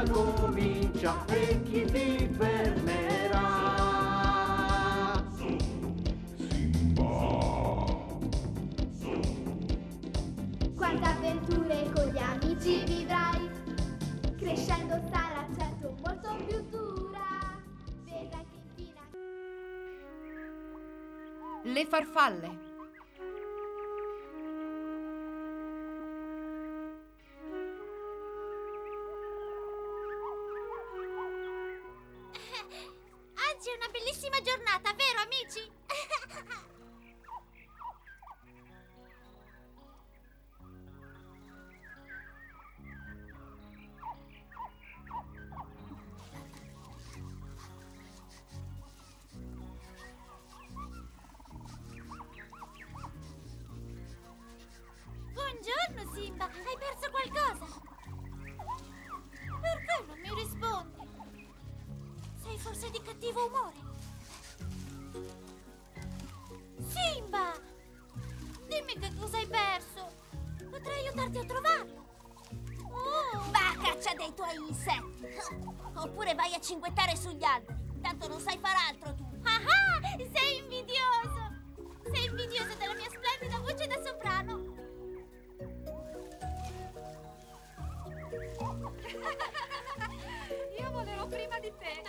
la sfida comincia e chi ti fermerà? Quante avventure con gli amici vivrai. Crescendo sarà certo molto più dura. Vedrai che infine. Le farfalle. Sei forse di cattivo umore? Simba! Dimmi che cosa hai perso! Potrei aiutarti a trovarlo! Oh! Va a caccia dei tuoi insetti! Oppure vai a cinguettare sugli alberi! Tanto non sai far altro tu! Ah ah! Sei invidioso! Sei invidioso della mia splendida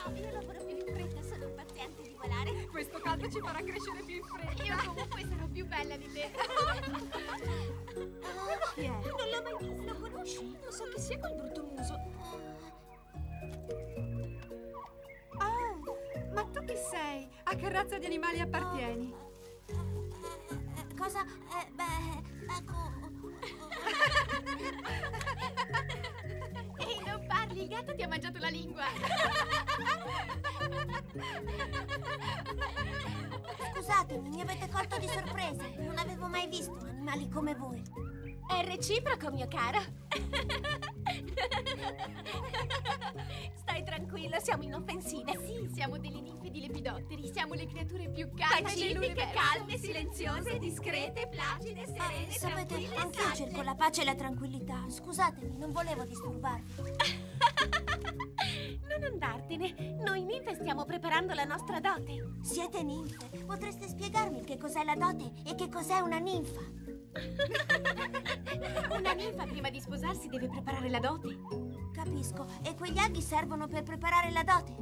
No, io lavoro più in fretta, sono impaziente di volare! Questo caldo ci farà crescere più in fretta. Io comunque sarò più bella di te. Chi è? Non l'ho mai visto! Lo conosci? Non so chi sia quel brutto muso. Oh, ma tu chi sei? A che razza di animali appartieni? Eh, Cosa? Eh, beh, ecco... Il gatto ti ha mangiato la lingua. Scusatemi, mi avete colto di sorpresa. Non avevo mai visto animali come voi. È reciproco, mio caro! Stai tranquilla, siamo inoffensive. Sì, siamo delle ninfe di lepidotteri, siamo le creature più calme Pacifiche, calme, silenziose, discrete, placide, serene, Ah, sapete, anch'io cerco la pace e la tranquillità. Scusatemi, non volevo disturbarvi. Andartene, noi ninfe stiamo preparando la nostra dote. Siete ninfe. Potreste spiegarmi che cos'è la dote e che cos'è una ninfa? Una ninfa prima di sposarsi deve preparare la dote. Capisco. E quegli aghi servono per preparare la dote.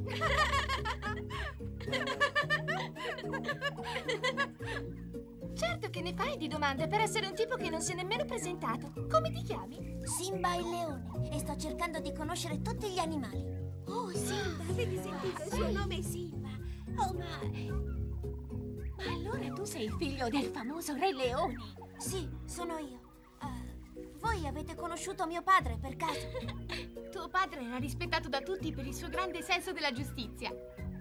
Certo che ne fai di domande per essere un tipo che non si è nemmeno presentato. Come ti chiami? Simba il leone. E sto cercando di conoscere tutti gli animali. Oh, Simba, avete sentito? Il suo nome è Simba. Oh, ma... Ma allora tu sei il figlio del famoso Re Leone. Sì, sono io. Eh, voi avete conosciuto mio padre per caso? Tuo padre era rispettato da tutti per il suo grande senso della giustizia.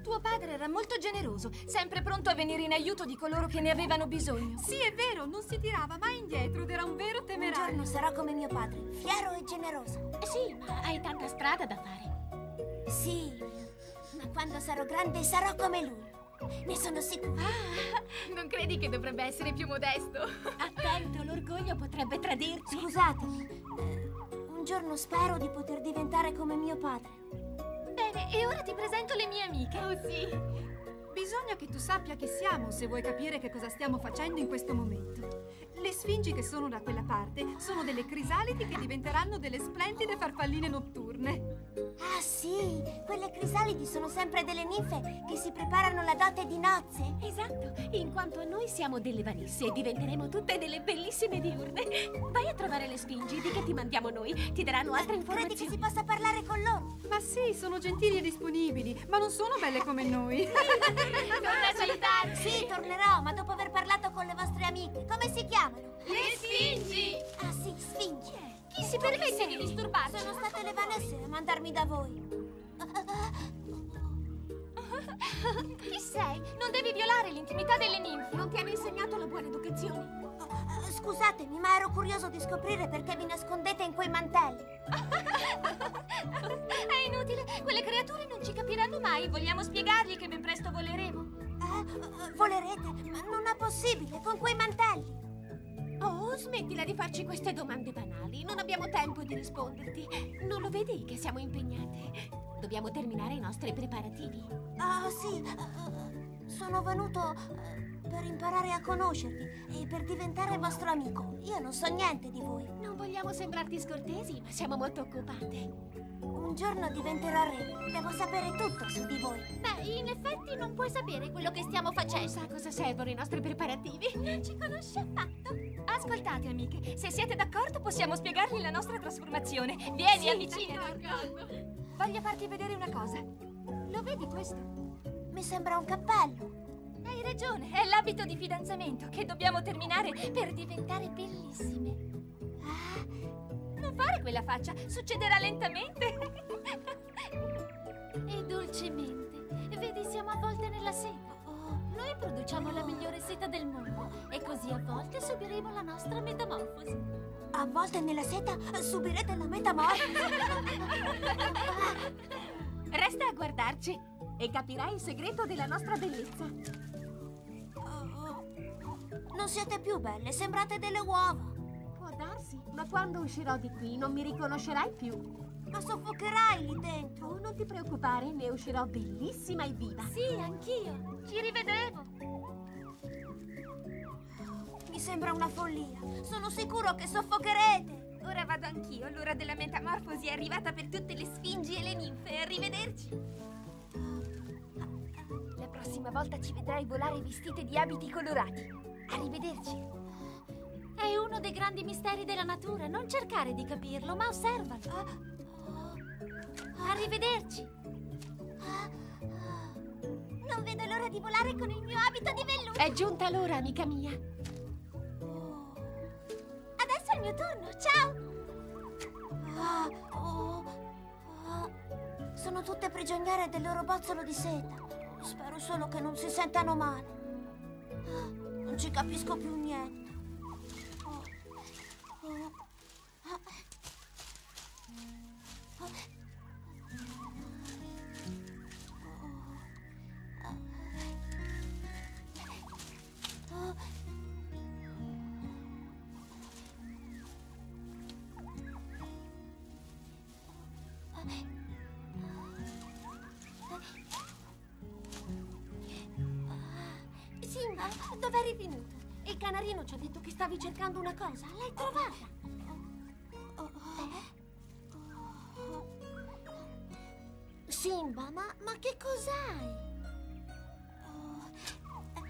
Tuo padre era molto generoso, sempre pronto a venire in aiuto di coloro che ne avevano bisogno. Sì, è vero, non si tirava mai indietro ed era un vero Un temerario. giorno sarò come mio padre, fiero e generoso. Sì, ma hai tanta strada da fare. Sì, ma quando sarò grande sarò come lui. Ne sono sicura. Non credi che dovrebbe essere più modesto? Attento, l'orgoglio potrebbe tradirti. Scusatemi, eh, un giorno spero di poter diventare come mio padre. Bene, e ora ti presento le mie amiche. Oh sì. Bisogna che tu sappia chi siamo se vuoi capire che cosa stiamo facendo in questo momento. Le sfingi che sono da quella parte sono delle crisalidi che diventeranno delle splendide farfalline notturne. Ah sì, quelle crisalidi sono sempre delle ninfe che si preparano la dote di nozze. Esatto, in quanto a noi siamo delle vanisse e diventeremo tutte delle bellissime diurne. Vai a trovare le sfingi, di che ti mandiamo noi, ti daranno altre Credi che informazioni. si possa parlare con loro? Ma sì, sono gentili e disponibili, ma non sono belle come noi. Torna a salutarci! Sì, tornerò, ma dopo aver parlato con le vostre amiche. Come si chiamano? Le Sfingi! Ah sì, sfinge. Chi si permette di disturbarci? Sono state le vanesse a mandarmi da voi. Chi sei? Non devi violare l'intimità delle ninfe. Non ti hanno insegnato la buona educazione. Eh, Scusatemi, ma ero curioso di scoprire perché vi nascondete in quei mantelli. È inutile, quelle creature non ci capiranno mai. Vogliamo spiegargli che ben presto voleremo. Eh, eh, volerete? Ma non è possibile, con quei smettila di farci queste domande banali. Non abbiamo tempo di risponderti. Non lo vedi che siamo impegnate? Dobbiamo terminare i nostri preparativi. Ah, sì, eh, sono venuto eh, per imparare a conoscervi e per diventare vostro amico. Io non so niente di voi. Non vogliamo sembrarti scortesi, ma siamo molto occupate. Un giorno diventerò re. Devo sapere tutto su di voi. Beh, in effetti non puoi sapere quello che stiamo facendo. sa cosa servono i nostri preparativi. Non ci conosce affatto. Ascoltate, amiche, se siete d'accordo possiamo spiegargli la nostra trasformazione. Vieni, Sì, avvicinati. Voglio farti vedere una cosa. Lo vedi questo? Mi sembra un cappello. Hai ragione, è l'abito di fidanzamento che dobbiamo terminare per diventare bellissime. Ah, Non fare quella faccia, succederà lentamente. E dolcemente. Vedi, siamo avvolte nella seta. Noi produciamo la migliore seta del mondo e così a volte subiremo la nostra metamorfosi. a volte nella seta subirete la metamorfosi. Resta a guardarci e capirai il segreto della nostra bellezza. Oh, Non siete più belle, sembrate delle uova. Può darsi, ma quando uscirò di qui non mi riconoscerai più. Ma soffocherai lì dentro. Tu non ti preoccupare, ne uscirò bellissima e viva. Sì, anch'io. Ci rivedremo. Mi sembra una follia. Sono sicuro che soffocherete. Ora vado anch'io, l'ora della metamorfosi è arrivata per tutte le sfingi e le ninfe. Arrivederci. La prossima volta ci vedrai volare vestite di abiti colorati. Arrivederci. È uno dei grandi misteri della natura. Non cercare di capirlo, ma osservalo. Arrivederci. Non vedo l'ora di volare con il mio abito di velluto. È giunta l'ora, amica mia. Adesso è il mio turno. Ciao. Ah, oh, ah. Sono tutte prigioniere del loro bozzolo di seta. Spero solo che non si sentano male. Ah, Non ci capisco più niente. Il canarino ci ha detto che stavi cercando una cosa. L'hai trovata? Simba, ma, ma che cos'hai?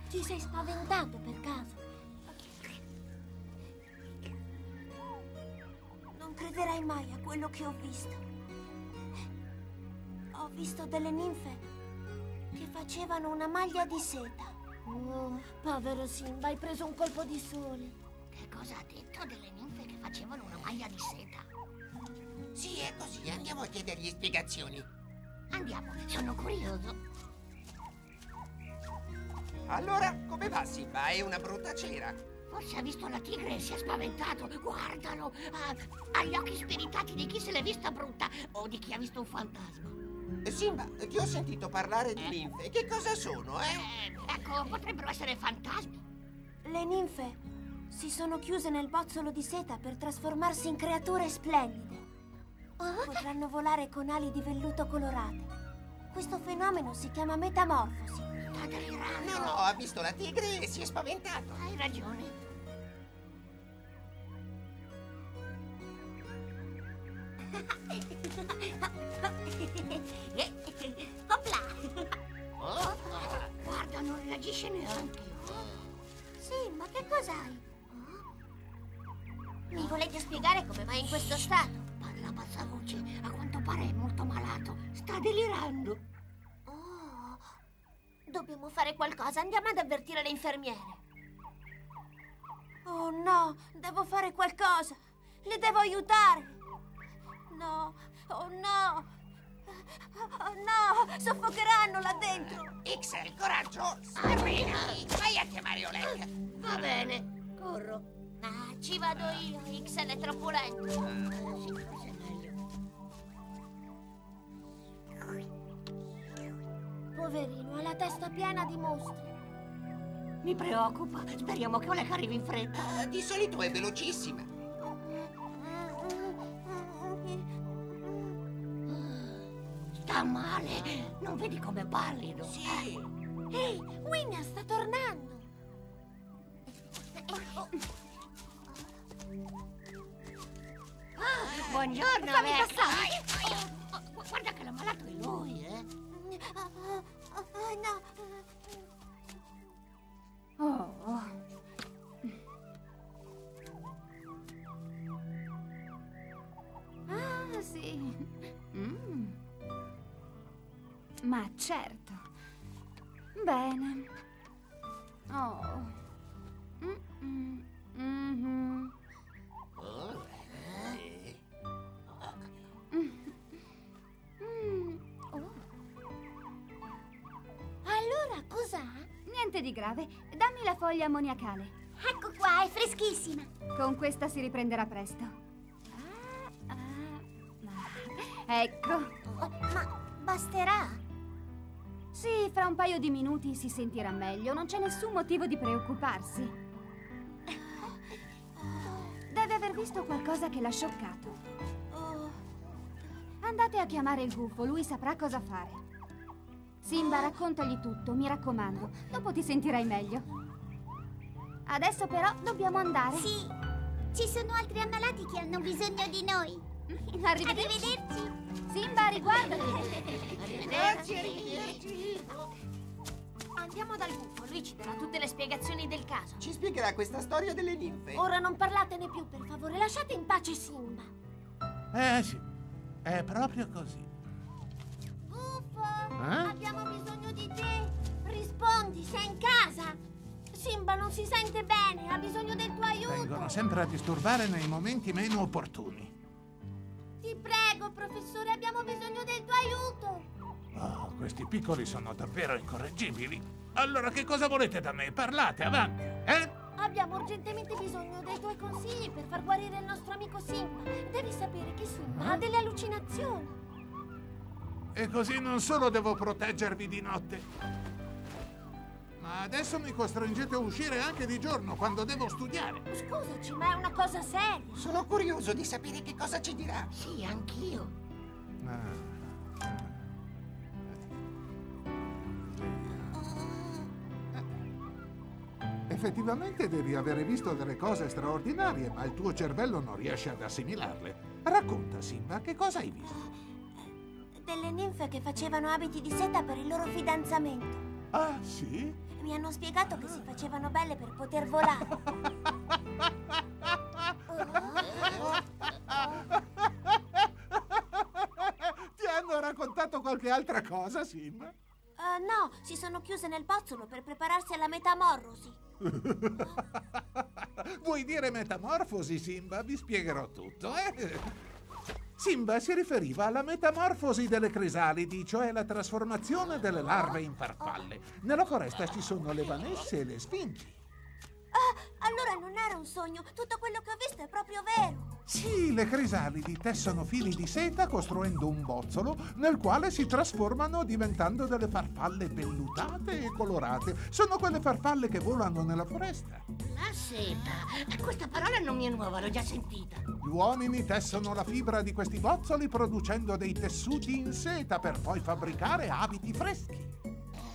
Ti sei spaventato per caso? Non crederai mai a quello che ho visto. Ho visto delle ninfe che facevano una maglia di seta. Oh, povero Simba, hai preso un colpo di sole. Che cosa ha detto delle ninfe che facevano una maglia di seta? Sì, è così. Andiamo a chiedergli spiegazioni. Andiamo, sono curioso. Allora, come va, Simba? È una brutta cera. Forse ha visto la tigre e si è spaventato. Guardalo! Ha, ha gli occhi spiritati di chi se l'è vista brutta o di chi ha visto un fantasma. Eh, Simba, ti ho sentito parlare di ninfe. Che cosa sono, eh? Eh, ecco, potrebbero essere fantasmi. Le ninfe si sono chiuse nel bozzolo di seta per trasformarsi in creature splendide. Potranno volare con ali di velluto colorate. Questo fenomeno si chiama metamorfosi. Sta delirando. No, no, ha visto la tigre e si è spaventato. Hai ragione. Opla! Guarda, non reagisce neanche. Sì, ma che cos'hai? Mi volete spiegare come mai in questo stato? Parla a bassa voce, a quanto pare è molto malato. Sta delirando. Oh, dobbiamo fare qualcosa, andiamo ad avvertire le infermiere. Oh no, devo fare qualcosa. Le devo aiutare. No, oh no. Oh no, soffocheranno là dentro. Ixel, coraggio! Arrini! Vai a chiamare Oleg! Va bene, corro. Ah, ci vado io. Ixel è troppo lento. Sì, forse è meglio. Poverino, ha la testa piena di mostri. Mi preoccupa. Speriamo che Oleg arrivi in fretta. Eh, di solito è velocissima. Male. Non vedi come pallido? Sì. Ehi, Winner sta tornando. Ah, buongiorno, Fammi Oleg. passare. Oh, Guarda che l'ammalato è lui, eh. No. Oh. Ah, sì. Mm. Ma certo. Bene. Oh. Mm-mm. Mhm. Mm. Oh. Allora cos'ha? Niente di grave. Dammi la foglia ammoniacale. Ecco qua, è freschissima. Con questa si riprenderà presto. Ah, ah, ah. Ecco. Oh, ma basterà? Sì, fra un paio di minuti si sentirà meglio. Non c'è nessun motivo di preoccuparsi. Deve aver visto qualcosa che l'ha scioccato. Andate a chiamare il gufo, lui saprà cosa fare. Simba, raccontagli tutto, mi raccomando. Dopo ti sentirai meglio. Adesso però dobbiamo andare. sì. Ci sono altri ammalati che hanno bisogno di noi. Arrivederci. Arrivederci. Simba, riguardati. Arrivederci, arrivederci. Andiamo dal gufo, lui ci darà tutte le spiegazioni del caso. Ci spiegherà questa storia delle ninfe. Ora non parlatene più, per favore, lasciate in pace Simba. Eh sì, è proprio così. Gufo, Eh? abbiamo bisogno di te. Rispondi, sei in casa. Simba non si sente bene, ha bisogno del tuo aiuto. Vengono sempre a disturbare nei momenti meno opportuni. Ti prego, professore, abbiamo bisogno del tuo aiuto. Oh, questi piccoli sono davvero incorreggibili. Allora che cosa volete da me? Parlate, avanti, eh? Abbiamo urgentemente bisogno dei tuoi consigli per far guarire il nostro amico Simba. Devi sapere che Simba ha delle allucinazioni. E così non solo devo proteggervi di notte, ma adesso mi costringete a uscire anche di giorno quando devo studiare. Scusaci, ma è una cosa seria. Sono curioso di sapere che cosa ci dirà. Sì, anch'io. Ah. Effettivamente devi avere visto delle cose straordinarie, ma il tuo cervello non riesce ad assimilarle. Racconta, Simba, che cosa hai visto? Delle ninfe che facevano abiti di seta per il loro fidanzamento. Ah, sì? Mi hanno spiegato che si facevano belle per poter volare. Ti hanno raccontato qualche altra cosa, Simba? Eh, no, si sono chiuse nel bozzolo per prepararsi alla metamorfosi. Vuoi dire metamorfosi, Simba? Vi spiegherò tutto, eh? Simba si riferiva alla metamorfosi delle crisalidi, cioè la trasformazione delle larve in farfalle. Nella foresta ci sono le vanesse e le sfingi. Ah, allora non era un sogno. Tutto quello che ho visto è proprio vero. Sì, le crisalidi tessono fili di seta costruendo un bozzolo nel quale si trasformano diventando delle farfalle vellutate e colorate. Sono quelle farfalle che volano nella foresta. La seta. Questa parola non mi è nuova, l'ho già sentita. Gli uomini tessono la fibra di questi bozzoli producendo dei tessuti in seta per poi fabbricare abiti freschi.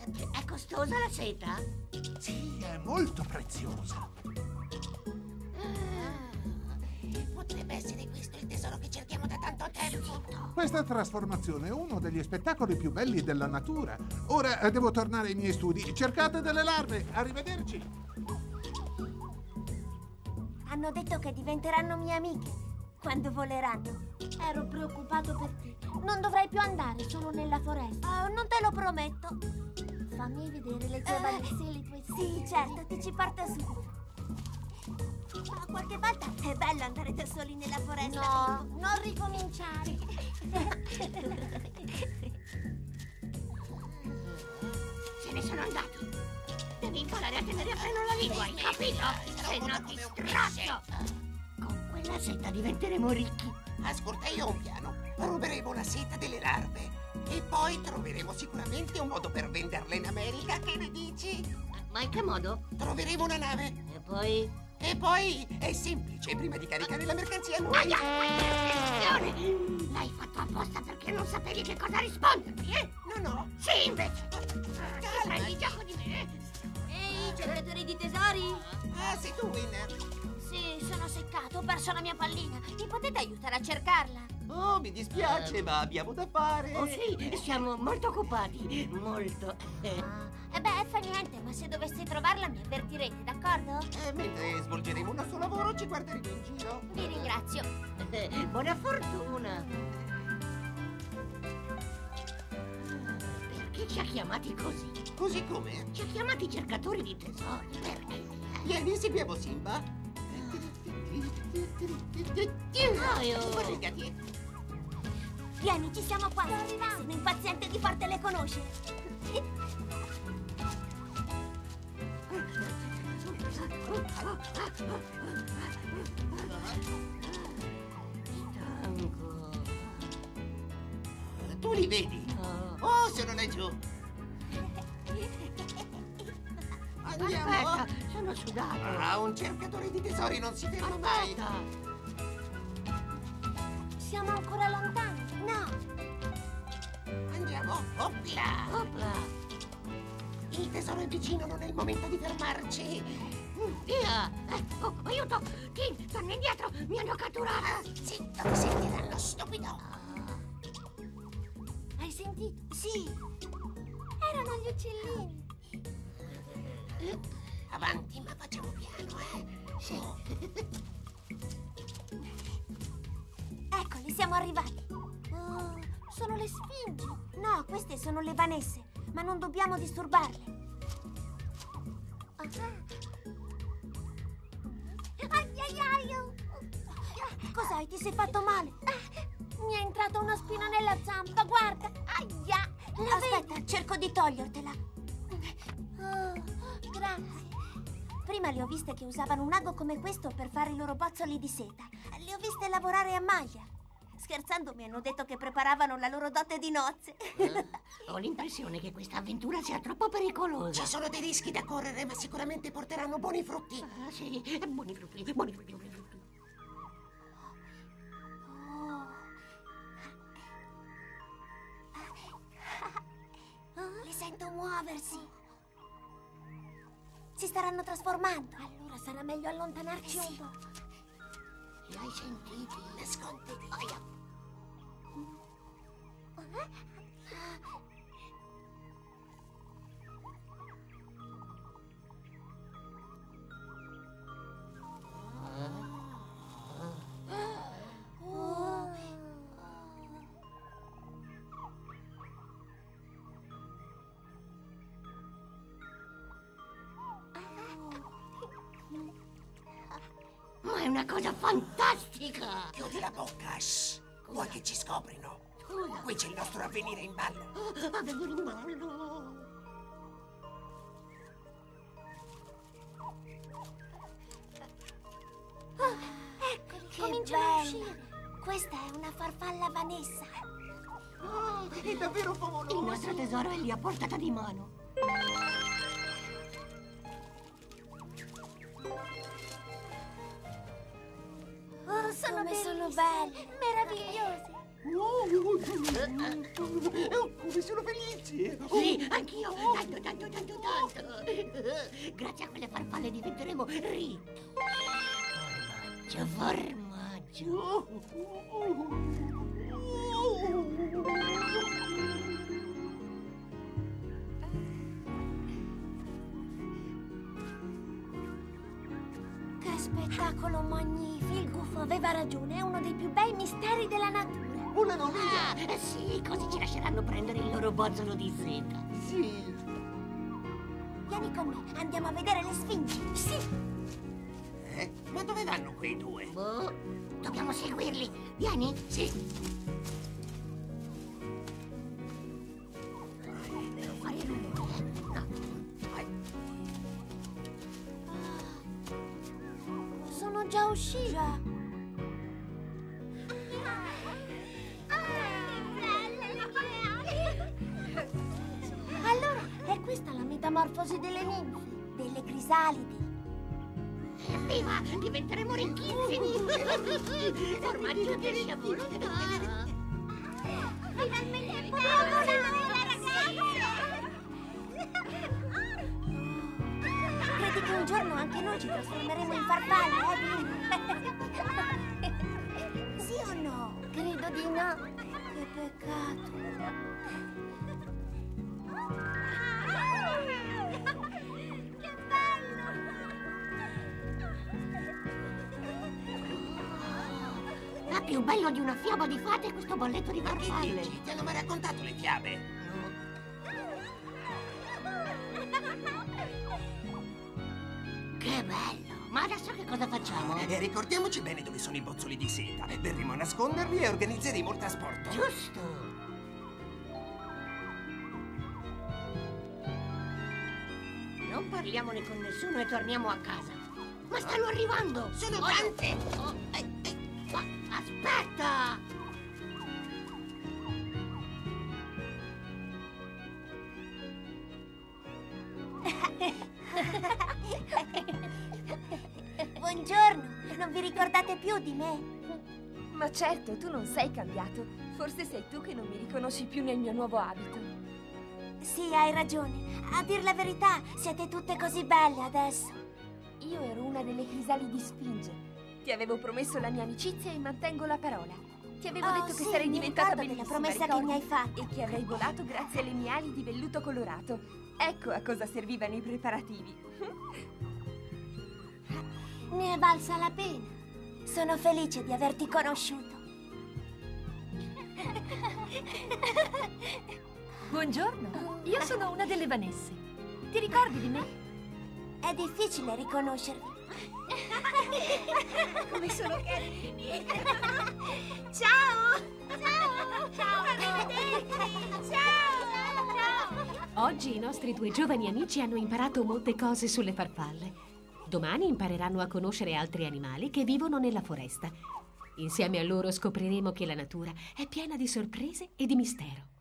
È costosa la seta? Sì, è molto preziosa. Ah, Potrebbe essere questo il tesoro che cerchiamo da tanto tempo. Questa trasformazione è uno degli spettacoli più belli della natura. Ora eh, devo tornare ai miei studi. Cercate delle larve. Arrivederci. Hanno detto che diventeranno mie amiche quando voleranno. Ero preoccupato per te. Non dovrai più andare solo nella foresta. Oh, non te lo prometto. Fammi vedere le tue Eh, valigie e le tue Sì, certo, ti ci porto subito. Ma qualche volta è bello andare da soli nella foresta. No, non ricominciare. Se ne sono andati. Devi imparare a tenere a freno la lingua, hai capito? Se no ti strozzo. Quella seta diventeremo ricchi. Ascolta, io ho un piano. Ruberemo la seta delle larve. E poi troveremo sicuramente un modo per venderle in America. Che ne dici? Ma in che modo? Troveremo una nave. E poi? E poi è semplice. Prima di caricare la mercanzia noi... Aia, attenzione! L'hai fatto apposta perché non sapevi che cosa rispondermi, eh? No, no. Sì, invece! Ti prendi gioco di me? Ehi, cercatori di tesori? Ah, sei tu, Winner. Sì, sono seccato, ho perso la mia pallina. Mi potete aiutare a cercarla? Oh, mi dispiace, ma abbiamo da fare. Oh sì, siamo molto occupati, molto. E beh, fa niente, ma se doveste trovarla mi avvertirete, d'accordo? Eh, mentre svolgeremo il nostro lavoro, ci guarderemo in giro. Vi ringrazio. Buona fortuna! Perché ci ha chiamati così? Così come? Ci ha chiamati cercatori di tesori, perché? Vieni, seguiamo Simba. Vieni, ci siamo quasi. Sono impaziente di fartele conoscere. Stanco. Tu li vedi? Oh. Oh, sono laggiù. Andiamo. Aspetta, sono sudato. Ah, un cercatore di tesori non si ferma mai. Siamo ancora lontani. No, Andiamo. Opla. Opla. Il tesoro è vicino, non è il momento di fermarci. Via! Eh, oh, aiuto! Tim, torna indietro! Mi hanno catturato! Zitto, ti sentiranno, stupido. Hai sentito? sì. Erano gli uccellini. Avanti, ma facciamo piano, eh. Sì. Eccoli, siamo arrivati. Oh, sono le sfingi. No, queste sono le vanesse, ma non dobbiamo disturbarle. Ai ai ai. oh. Cos'hai? Ti sei fatto male? Mi è entrata una spina nella zampa, guarda. Aia. Aspetta, cerco di togliertela. Oh, grazie. Prima le ho viste che usavano un ago come questo per fare i loro bozzoli di seta. Le ho viste lavorare a maglia. Scherzando mi hanno detto che preparavano la loro dote di nozze. Ho l'impressione che questa avventura sia troppo pericolosa. Ci sono dei rischi da correre, ma sicuramente porteranno buoni frutti. Ah, sì, buoni frutti, buoni frutti, buoni frutti. Le sento muoversi. Si staranno trasformando. Allora sarà meglio allontanarci un po'. Li hai sentiti? Nasconditi. Ma è una cosa fantastica! Chiudi la bocca, shh. Vuoi che ci scoprino? Qui c'è il nostro avvenire in ballo. Ah, avvenire in ballo. Eccoli, Che cominciano a uscire. Questa è una farfalla vanessa. Oh, è davvero favoloso. Il nostro tesoro è lì a portata di mano. Sono Come sono meravigliose. Oh, come sono felici. Sì, anch'io. Tanto, tanto, tanto, tanto. Grazie a quelle farfalle diventeremo ricchi. Formaggio, formaggio. Che spettacolo magnifico! Il gufo aveva ragione, è uno dei più bei misteri della natura. Un'anomalia! Eh sì, così ci lasceranno prendere il loro bozzolo di seta. Sì. Vieni con me, andiamo a vedere le sfingi. Sì. Eh? Ma dove vanno quei due? Boh, dobbiamo seguirli. Vieni? Sì. Metamorfosi delle ninfe, delle crisalidi. Evviva! Diventeremo ricchissimi! Formaggio di sciabollo! Finalmente Credi che un giorno anche noi ci trasformeremo in farfalle, eh, sì o no? Credo di no. Che peccato. Più bello di una fiaba di fate è questo bolletto di che farfalle! dici? Ti hanno mai raccontato le fiabe? Che bello! Ma adesso che cosa facciamo? E ricordiamoci bene dove sono i bozzoli di seta. Verremo a nasconderli e organizzeremo il trasporto. Giusto! Non parliamone con nessuno e torniamo a casa. Ma stanno arrivando! Sono tante! oh, eh, eh, aspetta! Buongiorno, non vi ricordate più di me? Ma certo, tu non sei cambiato. Forse sei tu che non mi riconosci più nel mio nuovo abito. Sì, hai ragione. A dir la verità, siete tutte così belle adesso. Io ero una delle crisali di Sfinge. Ti avevo promesso la mia amicizia e mantengo la parola. Ti avevo Oh, detto che sì, sarei mi diventata bellissima, promessa che ricordi? mi hai fatto. E che avrei volato grazie alle mie ali di velluto colorato. Ecco a cosa servivano i preparativi. Ne è valsa la pena. Sono felice di averti conosciuto. Buongiorno, io sono una delle Vanesse. Ti ricordi di me? È difficile riconoscervi. Come sono carini! Ciao! Ciao! Ciao! Arrivederci! Ciao! Oggi i nostri due giovani amici hanno imparato molte cose sulle farfalle. Domani impareranno a conoscere altri animali che vivono nella foresta. Insieme a loro scopriremo che la natura è piena di sorprese e di mistero.